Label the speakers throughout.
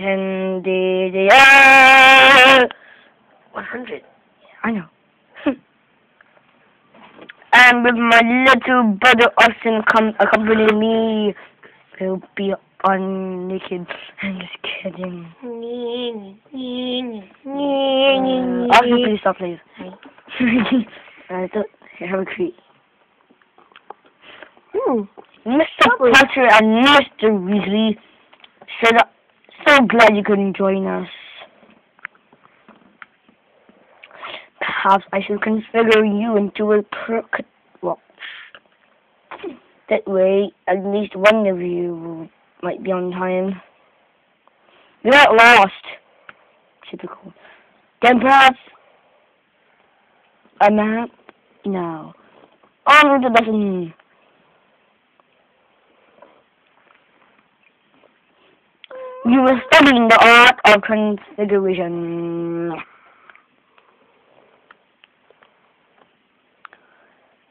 Speaker 1: want you. Return the air.
Speaker 2: 100.
Speaker 1: I know. and with my little brother Austin come accompany me, we'll be on naked. I'm just kidding. Uh, Austin, please stop, please. uh, so, have a treat.
Speaker 2: Hmm.
Speaker 1: Mr. Potter and Mr. Weasley said, so glad you couldn't join us. Perhaps I should transfigure you into a crooked watch. That way, at least one of you might be on time. You're not lost. Typical. Then perhaps a map? No. On with the lesson. You were studying the art of Transfiguration.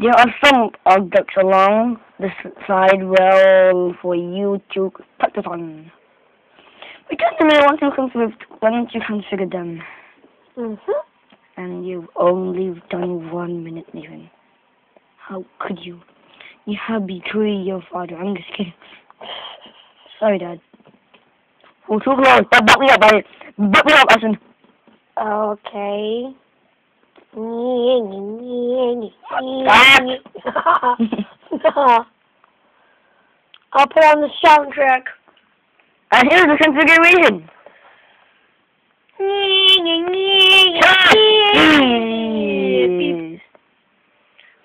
Speaker 1: There are some objects along the side well for you to practice on. Return to me once you transfigure, once you transfigure them.
Speaker 2: Mm-hmm.
Speaker 1: And you've only done one minute, Nathan. How could you? You have betrayed your father. I'm just kidding. Sorry, Dad. Oh, too close. Back back me up, buddy. Back me up, Austin.
Speaker 2: Okay. no. I'll put on the soundtrack.
Speaker 1: and here's the configuration.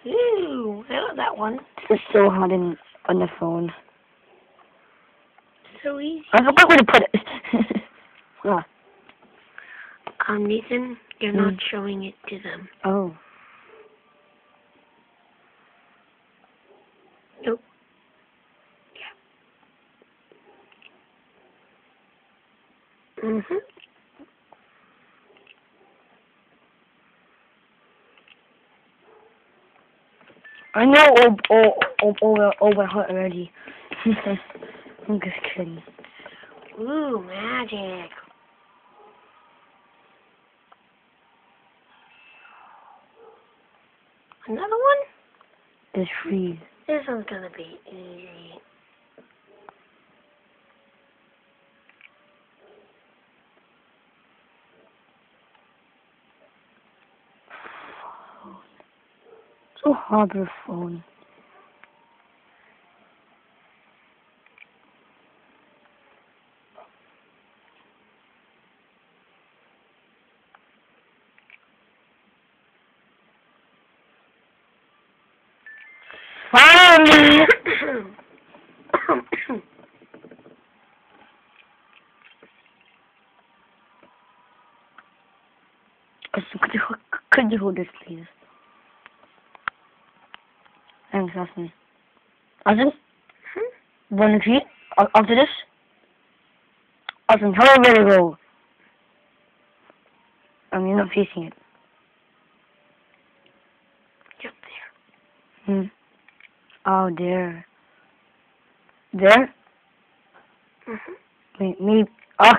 Speaker 2: Ooh, I love that one.
Speaker 1: Is so hard in, on the phone.
Speaker 2: Easy.
Speaker 1: I forgot where to put it. ah,
Speaker 2: Um, Nathan, you're not
Speaker 1: Mm.
Speaker 2: showing it to them.
Speaker 1: oh.
Speaker 2: Nope. Yeah. Mhm.
Speaker 1: I know oh, oh, oh, oh, oh, by heart already. I'm just kidding.
Speaker 2: Ooh, magic. Another one?
Speaker 1: It's free.
Speaker 2: This one's gonna be easy.
Speaker 1: So hard with phone. Finally! Austin, could you, could you hold this, please? Thanks, Austin. Austin? To treat? A- After this? Austin, tell me where to go. Um, you're not facing it.
Speaker 2: Up there.
Speaker 1: Hmm. Oh, there. There?
Speaker 2: Mhm.
Speaker 1: Wait, maybe. Oh.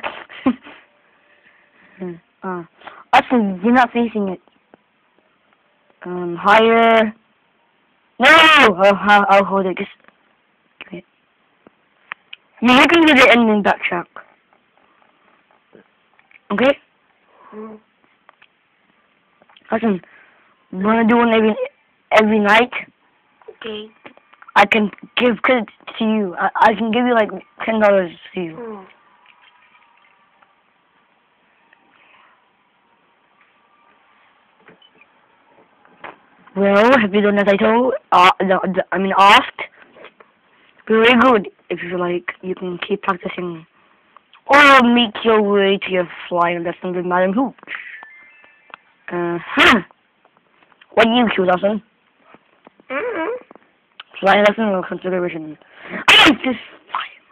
Speaker 1: hmm. Uh. Austin, you're not facing it. Um, higher. No! I'll, I'll, hold it. Just. Wait. You're looking to the end and backtrack. Okay? Austin, wanna do one every every night?
Speaker 2: Okay.
Speaker 1: I can give credit to you. I, I can give you like ten dollars to you.
Speaker 2: Hmm.
Speaker 1: Well, have you done as I told? Uh, the, the, I mean, asked. Very good. If you like, you can keep practicing, or make your way to your flying lesson with Madam Hooch. Uh huh. What do you choose, Austin? Flying lesson or configuration? I like this flying.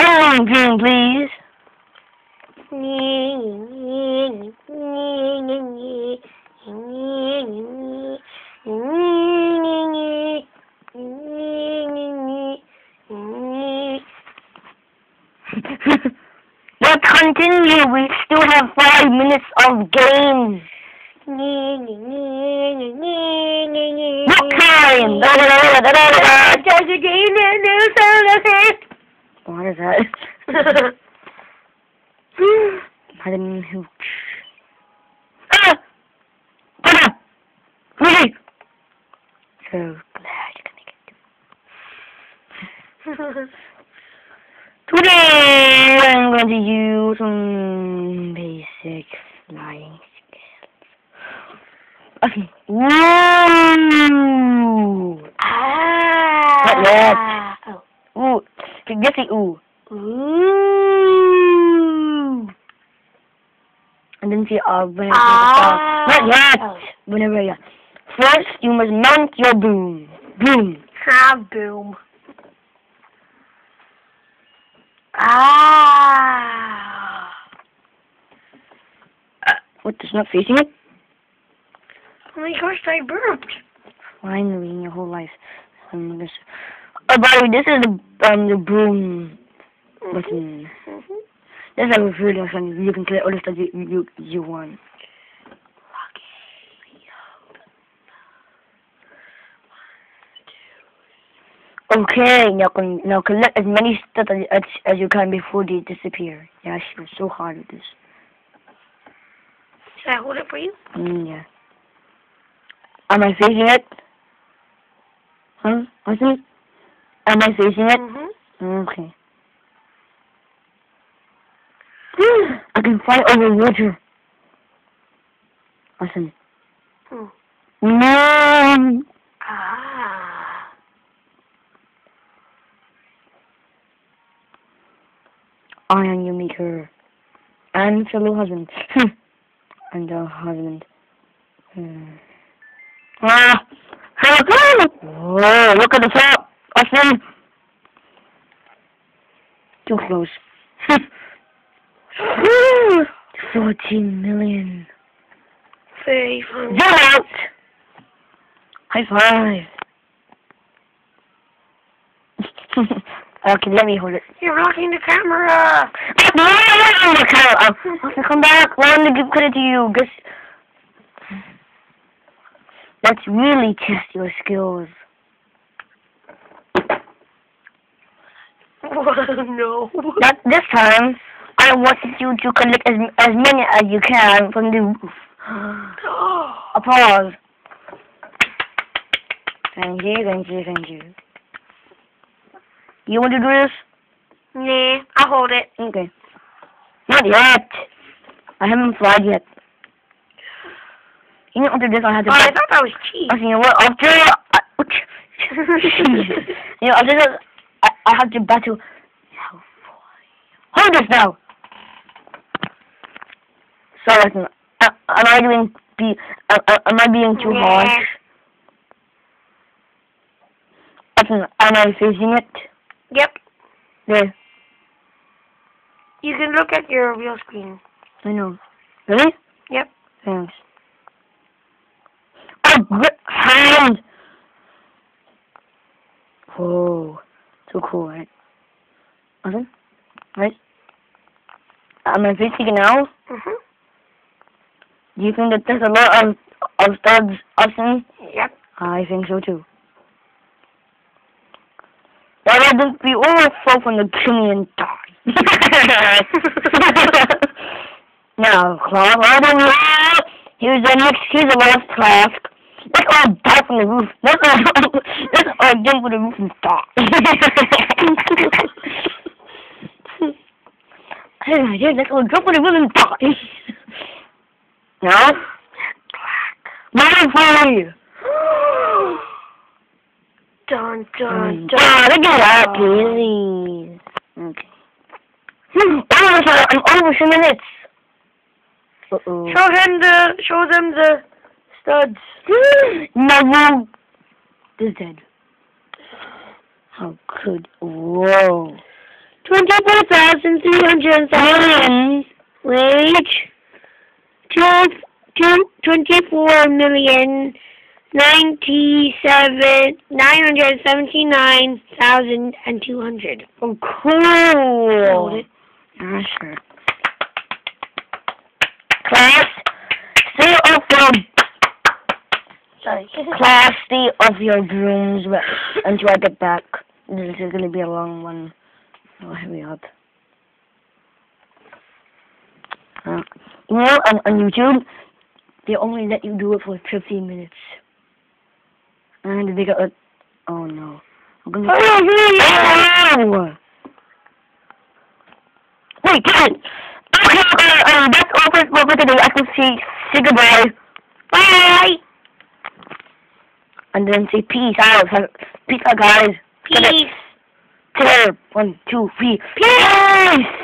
Speaker 1: And green, please. Let's continue. We still have five minutes of games. What time? What is that? Hooch. Ah! Brother! Really? So glad you can make it. Today I'm going to use some basic flying skills. Ooh!
Speaker 2: ah.
Speaker 1: Yet.
Speaker 2: Oh.
Speaker 1: Ooh! Just say ooh.
Speaker 2: Ooh.
Speaker 1: And then say uh whenever
Speaker 2: Ah.
Speaker 1: Not yet!
Speaker 2: Oh.
Speaker 1: Whenever yeah. First you must mount your boom. Boom.
Speaker 2: Ah, boom. Ah.
Speaker 1: What is not facing it?
Speaker 2: Oh my gosh, I burped.
Speaker 1: Finally in your whole life. Um, this, oh, by the way, this is the um the broom button. This is a really fun. You can collect all the stuff you you you want. Okay, now can now collect as many stuff as, as as you can before they disappear. Yeah, she was so hard at this.
Speaker 2: Should I hold it for you?
Speaker 1: Mm, yeah. Am I facing it? Huh? Awesome? Am I facing it?
Speaker 2: Mm-hmm.
Speaker 1: Okay. I can fly over water. Awesome.
Speaker 2: Hmm.
Speaker 1: No.
Speaker 2: Ah.
Speaker 1: I am your maker. And fellow husband. and a husband. Hmm. Ah! Whoa, look at the top! Awesome! Too close. 14 million.
Speaker 2: Very fun.
Speaker 1: Zoom out! High five! okay, let me hold it.
Speaker 2: You're rocking the camera.
Speaker 1: Um, Austin, come back. I want to give credit to you. Guess let's really test your skills.
Speaker 2: no.
Speaker 1: Not this time. I wanted you to collect as as many as you can from the roof. Applause. Thank you, thank you, thank you. You want to do this?
Speaker 2: Nah, I'll hold it.
Speaker 1: Okay. Not yet. I haven't flied yet. You know, after this, I have to.
Speaker 2: Oh, I thought that was cheese.
Speaker 1: Okay, you know what? After I, you know, after this, I, I have to battle. Hold this now. Sorry, listen. Uh, am I doing be? Uh, uh, am I being too
Speaker 2: Yeah.
Speaker 1: harsh? Listen, am I facing it?
Speaker 2: Yep.
Speaker 1: There.
Speaker 2: You can look at your real screen.
Speaker 1: I know. Really?
Speaker 2: Yep.
Speaker 1: Thanks. Oh, grip hand! Whoa. So cool, right? Awesome? Right? I'm I facing it now?
Speaker 2: Mhm.
Speaker 1: Do you think that there's a lot of, of studs awesome?
Speaker 2: Yep.
Speaker 1: I think so too. That I don't be overflow from the chimney and die. now, why we Here's the next, here's the last task. Let's all die from the roof. Let's all, let's all jump from the roof and die. hey, my dear, let's all jump from the roof and die. now, Butterfly!
Speaker 2: dun dun dun.
Speaker 1: Ah, look at that, please. Okay. Hmm, uh, I'm almost a minute. Uh-oh.
Speaker 2: Show them the show them the studs.
Speaker 1: Navu is dead. How could? Whoa.
Speaker 2: Twenty-four thousand three hundred
Speaker 1: Millions.
Speaker 2: Wait. Two, two, twenty-four million ninety-seven, nine hundred seventy-nine thousand and two hundred.
Speaker 1: Oh, cool. Class, stay off your
Speaker 2: Sorry.
Speaker 1: of your brooms wh- until I get back. This is gonna be a long one. Oh, hurry up. Uh, you know, on, on YouTube, they only let you do it for 15 minutes. And they got a... Oh, no. I'm gonna... Oh! Wait, Kevin! Okay, okay, um, that's all for gonna do. I can say, say goodbye.
Speaker 2: Bye.
Speaker 1: And then say peace out. Peace out, guys.
Speaker 2: Peace.
Speaker 1: Together. One, two, three. Peace!